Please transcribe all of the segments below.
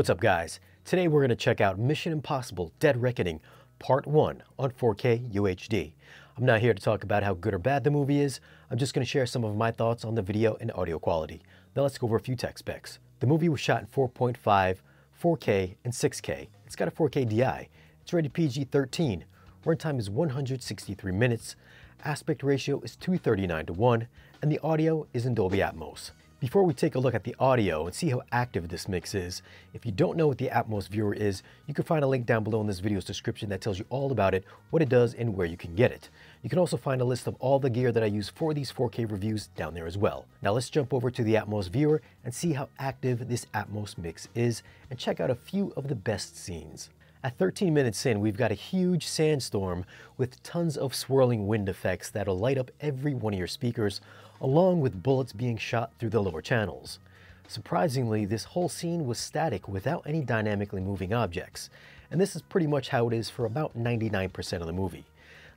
What's up guys? Today we're going to check out Mission Impossible Dead Reckoning Part 1 on 4K UHD. I'm not here to talk about how good or bad the movie is, I'm just going to share some of my thoughts on the video and audio quality. Now let's go over a few tech specs. The movie was shot in 4.5, 4K, and 6K. It's got a 4K DI. It's rated PG-13. Runtime is 163 minutes. Aspect ratio is 239 to 1, and the audio is in Dolby Atmos. Before we take a look at the audio and see how active this mix is, if you don't know what the Atmos viewer is, you can find a link down below in this video's description that tells you all about it, what it does, and where you can get it. You can also find a list of all the gear that I use for these 4K reviews down there as well. Now let's jump over to the Atmos viewer and see how active this Atmos mix is and check out a few of the best scenes. At 13 minutes in, we've got a huge sandstorm with tons of swirling wind effects that'll light up every one of your speakers, along with bullets being shot through the lower channels. Surprisingly, this whole scene was static without any dynamically moving objects, and this is pretty much how it is for about 99% of the movie.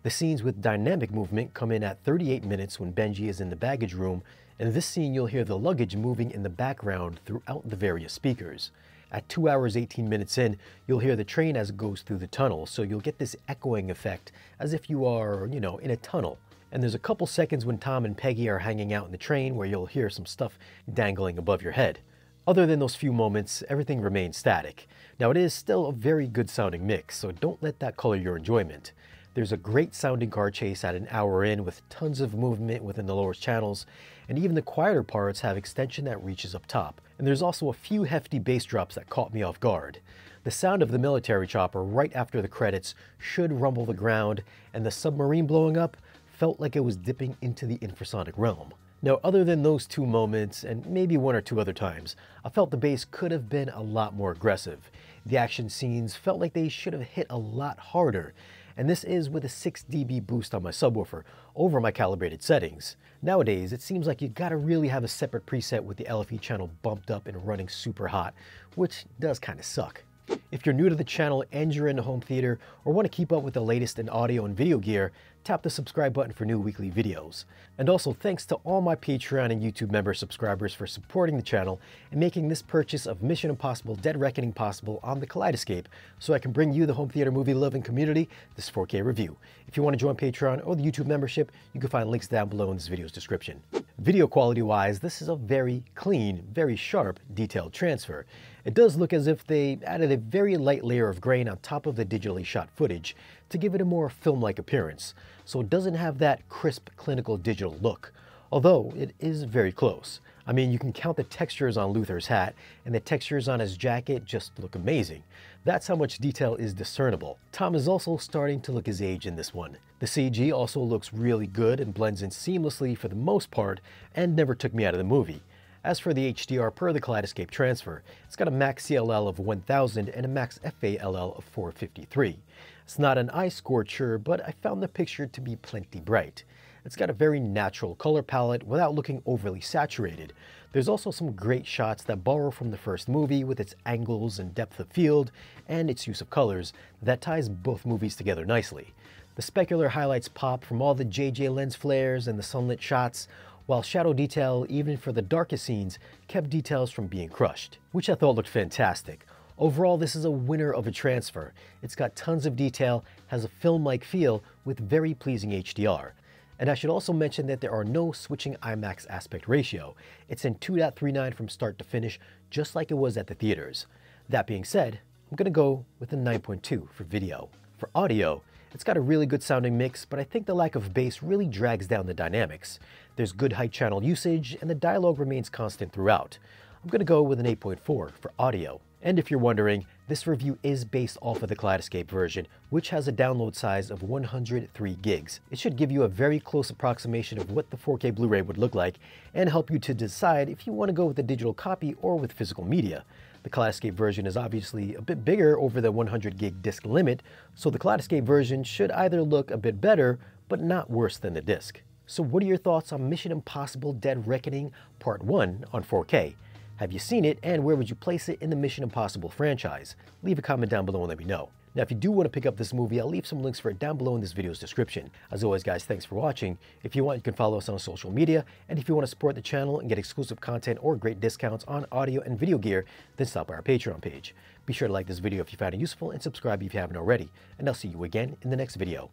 The scenes with dynamic movement come in at 38 minutes when Benji is in the baggage room, and in this scene you'll hear the luggage moving in the background throughout the various speakers. At 2 hours 18 minutes in, you'll hear the train as it goes through the tunnel, so you'll get this echoing effect as if you are, you know, in a tunnel. And there's a couple seconds when Tom and Peggy are hanging out in the train where you'll hear some stuff dangling above your head. Other than those few moments, everything remains static. Now it is still a very good sounding mix, so don't let that color your enjoyment. There's a great sounding car chase at an hour in with tons of movement within the lower channels, and even the quieter parts have extension that reaches up top. And there's also a few hefty bass drops that caught me off guard. The sound of the military chopper right after the credits should rumble the ground, and the submarine blowing up felt like it was dipping into the infrasonic realm. Now, other than those two moments, and maybe one or two other times, I felt the bass could have been a lot more aggressive. The action scenes felt like they should have hit a lot harder, and this is with a 6 dB boost on my subwoofer over my calibrated settings. Nowadays, it seems like you gotta really have a separate preset with the LFE channel bumped up and running super hot, which does kinda suck. If you're new to the channel and you're into home theater or want to keep up with the latest in audio and video gear, tap the subscribe button for new weekly videos. And also thanks to all my Patreon and YouTube member subscribers for supporting the channel and making this purchase of Mission Impossible Dead Reckoning possible on the Kaleidescape so I can bring you the home theater movie loving community this 4K review. If you want to join Patreon or the YouTube membership, you can find links down below in this video's description. Video quality wise, this is a very clean, very sharp, detailed transfer. It does look as if they added a very light layer of grain on top of the digitally shot footage to give it a more film-like appearance, so it doesn't have that crisp clinical digital look, although it is very close. I mean, you can count the textures on Luther's hat, and the textures on his jacket just look amazing. That's how much detail is discernible. Tom is also starting to look his age in this one. The CG also looks really good and blends in seamlessly for the most part, and never took me out of the movie. As for the HDR per the Kaleidescape transfer, it's got a max CLL of 1000 and a max FALL of 453. It's not an eye scorcher, but I found the picture to be plenty bright. It's got a very natural color palette without looking overly saturated. There's also some great shots that borrow from the first movie with its angles and depth of field and its use of colors that ties both movies together nicely. The specular highlights pop from all the JJ lens flares and the sunlit shots, while shadow detail, even for the darkest scenes, kept details from being crushed, which I thought looked fantastic. Overall, this is a winner of a transfer. It's got tons of detail, has a film-like feel with very pleasing HDR. And I should also mention that there are no switching IMAX aspect ratio. It's in 2.39 from start to finish, just like it was at the theaters. That being said, I'm gonna go with a 9.2 for video. For audio, it's got a really good sounding mix, but I think the lack of bass really drags down the dynamics. There's good height channel usage, and the dialogue remains constant throughout. I'm going to go with an 8.4 for audio. And if you're wondering, this review is based off of the Kaleidescape version, which has a download size of 103 gigs. It should give you a very close approximation of what the 4K Blu-ray would look like and help you to decide if you want to go with a digital copy or with physical media. The Kaleidescape version is obviously a bit bigger over the 100 gig disc limit, so the Kaleidescape version should either look a bit better, but not worse than the disc. So what are your thoughts on Mission Impossible Dead Reckoning Part 1 on 4K? Have you seen it and where would you place it in the Mission Impossible franchise? Leave a comment down below and let me know. Now, if you do want to pick up this movie, I'll leave some links for it down below in this video's description. As always, guys, thanks for watching. If you want, you can follow us on social media. And if you want to support the channel and get exclusive content or great discounts on audio and video gear, then stop by our Patreon page. Be sure to like this video if you found it useful and subscribe if you haven't already. And I'll see you again in the next video.